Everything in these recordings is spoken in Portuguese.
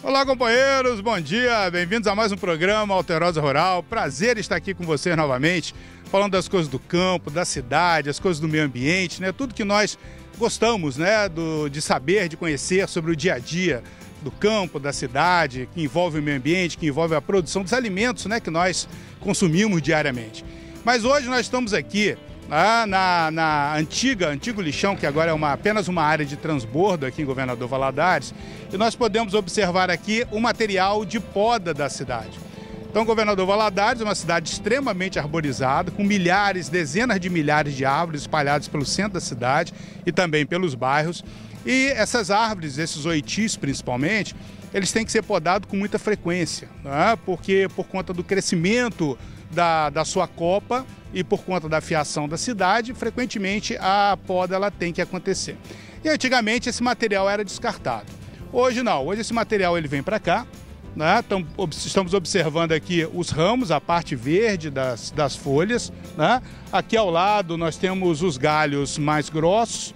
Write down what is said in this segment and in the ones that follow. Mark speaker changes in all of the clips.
Speaker 1: Olá, companheiros, bom dia, bem-vindos a mais um programa Alterosa Rural. Prazer estar aqui com vocês novamente, falando das coisas do campo, da cidade, as coisas do meio ambiente, né? Tudo que nós gostamos, né? Do, de saber, de conhecer sobre o dia a dia do campo, da cidade, que envolve o meio ambiente, que envolve a produção dos alimentos, né? Que nós consumimos diariamente. Mas hoje nós estamos aqui ah, na, na, antiga, antigo lixão, que agora é uma, apenas uma área de transbordo aqui em Governador Valadares, e nós podemos observar aqui o material de poda da cidade. Então, Governador Valadares é uma cidade extremamente arborizada, com milhares, dezenas de milhares de árvores espalhadas pelo centro da cidade e também pelos bairros. E essas árvores, esses oitis principalmente, eles têm que ser podados com muita frequência, né? porque por conta do crescimento da, da sua copa e por conta da fiação da cidade, frequentemente a poda ela tem que acontecer. E antigamente esse material era descartado. Hoje não, hoje esse material ele vem para cá, né? Estamos observando aqui os ramos, a parte verde das, das folhas. Né? Aqui ao lado nós temos os galhos mais grossos,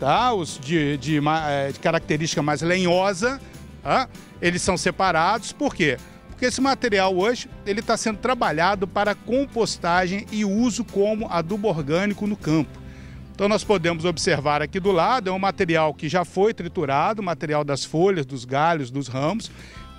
Speaker 1: tá? os de, de, eh, de característica mais lenhosa. Tá? Eles são separados, por quê? Porque esse material hoje ele está sendo trabalhado para compostagem e uso como adubo orgânico no campo. Então nós podemos observar aqui do lado, é um material que já foi triturado, material das folhas, dos galhos, dos ramos,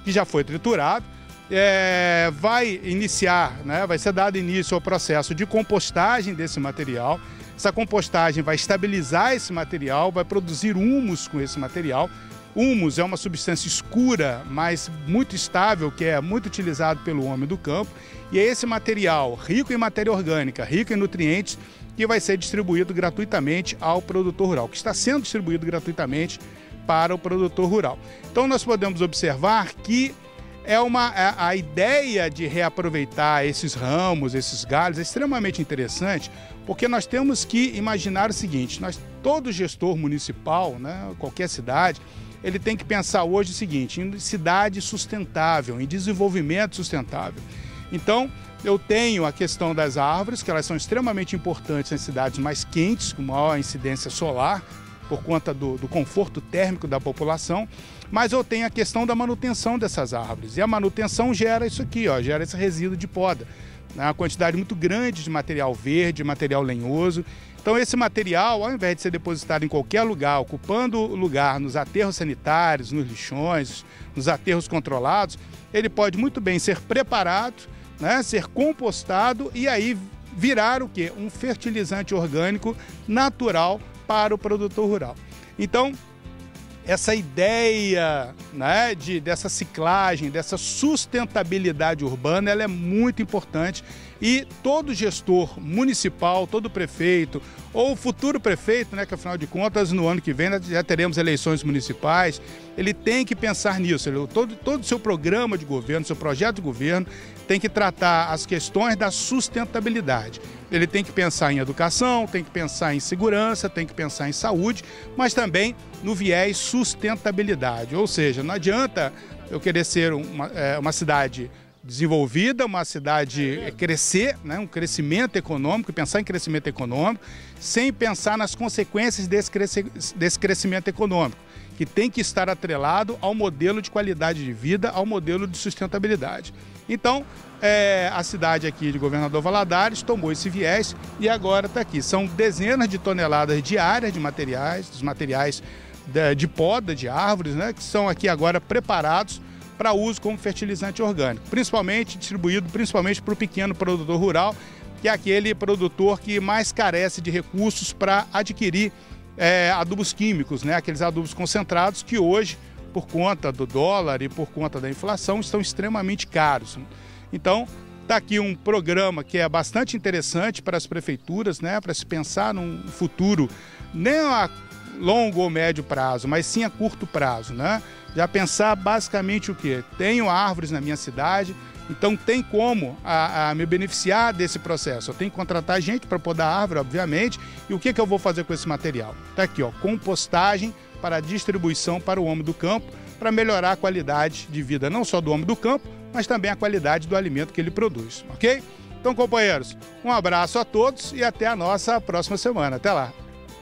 Speaker 1: que já foi triturado. É, vai iniciar, né, vai ser dado início ao processo de compostagem desse material. Essa compostagem vai estabilizar esse material, vai produzir humus com esse material Humus é uma substância escura, mas muito estável, que é muito utilizado pelo homem do campo. E é esse material, rico em matéria orgânica, rico em nutrientes, que vai ser distribuído gratuitamente ao produtor rural, que está sendo distribuído gratuitamente para o produtor rural. Então nós podemos observar que é uma a, a, ideia de reaproveitar esses ramos, esses galhos é extremamente interessante, porque nós temos que imaginar o seguinte: nós todo gestor municipal, né, qualquer cidade, ele tem que pensar hoje o seguinte, em cidade sustentável, em desenvolvimento sustentável. Então, eu tenho a questão das árvores, que elas são extremamente importantes nas cidades mais quentes, com maior incidência solar, por conta do, do, conforto térmico da população, mas eu tenho a questão da manutenção dessas árvores. E a manutenção gera isso aqui, ó, gera esse resíduo de poda. Né? Uma quantidade muito grande de material verde, material lenhoso. Então, esse material, ao invés de ser depositado em qualquer lugar, ocupando lugar nos aterros sanitários, nos lixões, nos aterros controlados, ele pode muito bem ser preparado, né, ser compostado e aí virar o quê? Um fertilizante orgânico natural para o produtor rural. Então, essa ideia né, de, dessa ciclagem, dessa sustentabilidade urbana, ela é muito importante e todo gestor municipal, todo prefeito ou futuro prefeito, né, que afinal de contas no ano que vem já teremos eleições municipais, ele tem que pensar nisso. Ele, todo, o seu programa de governo, seu projeto de governo tem que tratar as questões da sustentabilidade. Ele tem que pensar em educação, tem que pensar em segurança, tem que pensar em saúde, mas também no viés sustentabilidade. Ou seja, não adianta eu querer ser uma, é, uma cidade desenvolvida, uma cidade crescer, né, um crescimento econômico, pensar em crescimento econômico, sem pensar nas consequências desse, desse crescimento econômico, que tem que estar atrelado ao modelo de qualidade de vida, ao modelo de sustentabilidade. Então, é, a cidade aqui de Governador Valadares tomou esse viés e agora está aqui. São dezenas de toneladas diárias de materiais, dos materiais de, de poda de árvores, né, que são aqui agora preparados para uso como fertilizante orgânico, principalmente distribuído principalmente para o pequeno produtor rural, que é aquele produtor que mais carece de recursos para adquirir é, adubos químicos, né, aqueles adubos concentrados que hoje, por conta do dólar e por conta da inflação, estão extremamente caros. Então, está aqui um programa que é bastante interessante para as prefeituras, né, para se pensar num futuro, nem a longo ou médio prazo, mas sim a curto prazo. Né? Já pensar basicamente o quê? Tenho árvores na minha cidade, então tem como a, a me beneficiar desse processo. Eu tenho que contratar gente para podar árvore, obviamente, e o que, que eu vou fazer com esse material? Está aqui, ó, compostagem para distribuição para o homem do campo, para melhorar a qualidade de vida não só do homem do campo, mas também a qualidade do alimento que ele produz, ok? Então, companheiros, um abraço a todos e até a nossa próxima semana. Até lá!